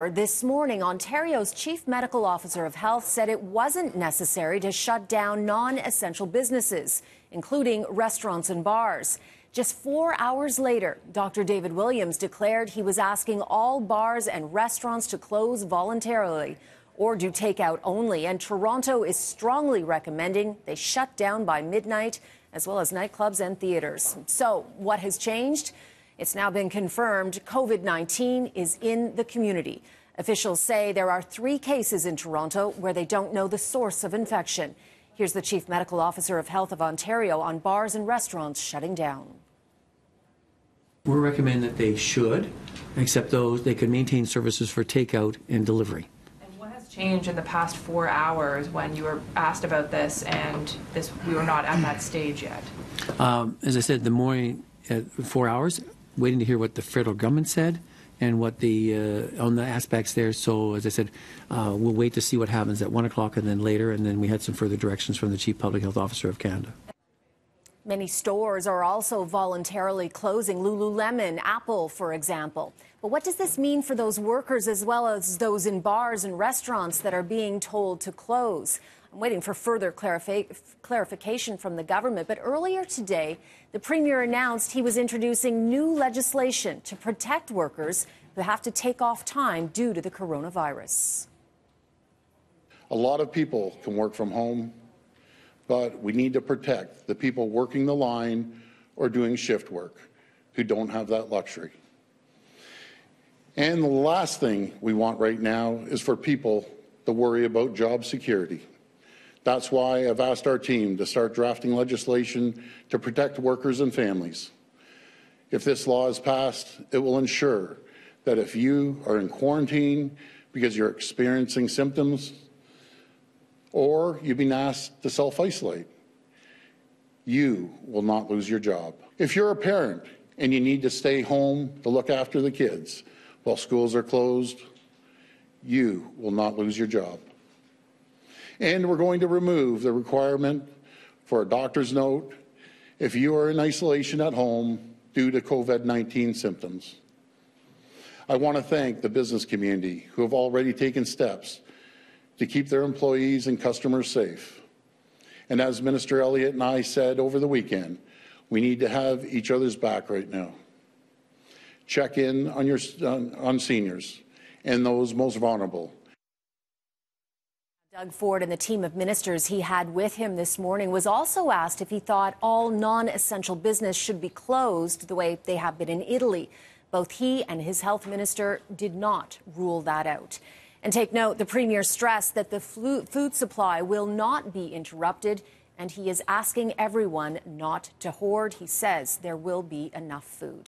This morning, Ontario's chief medical officer of health said it wasn't necessary to shut down non essential businesses, including restaurants and bars. Just four hours later, Dr. David Williams declared he was asking all bars and restaurants to close voluntarily or do takeout only. And Toronto is strongly recommending they shut down by midnight, as well as nightclubs and theaters. So, what has changed? It's now been confirmed COVID 19 is in the community. Officials say there are three cases in Toronto where they don't know the source of infection. Here's the Chief Medical Officer of Health of Ontario on bars and restaurants shutting down. We recommend that they should, except those they could maintain services for takeout and delivery. And what has changed in the past four hours when you were asked about this and this we were not at that stage yet? Um, as I said, the morning at four hours, waiting to hear what the federal government said and what the uh, on the aspects there. So as I said, uh, we'll wait to see what happens at one o'clock and then later, and then we had some further directions from the chief public health officer of Canada. Many stores are also voluntarily closing, Lululemon, Apple, for example. But what does this mean for those workers as well as those in bars and restaurants that are being told to close? I'm waiting for further clarification from the government. But earlier today, the Premier announced he was introducing new legislation to protect workers who have to take off time due to the coronavirus. A lot of people can work from home but we need to protect the people working the line or doing shift work who don't have that luxury. And the last thing we want right now is for people to worry about job security. That's why I've asked our team to start drafting legislation to protect workers and families. If this law is passed, it will ensure that if you are in quarantine because you're experiencing symptoms or you've been asked to self isolate. You will not lose your job. If you're a parent and you need to stay home to look after the kids while schools are closed, you will not lose your job. And we're going to remove the requirement for a doctor's note if you are in isolation at home due to COVID 19 symptoms. I want to thank the business community who have already taken steps to keep their employees and customers safe. And as Minister Elliott and I said over the weekend, we need to have each other's back right now. Check in on, your, on, on seniors and those most vulnerable. Doug Ford and the team of ministers he had with him this morning was also asked if he thought all non essential business should be closed the way they have been in Italy. Both he and his health minister did not rule that out. And take note, the Premier stressed that the food supply will not be interrupted, and he is asking everyone not to hoard. He says there will be enough food.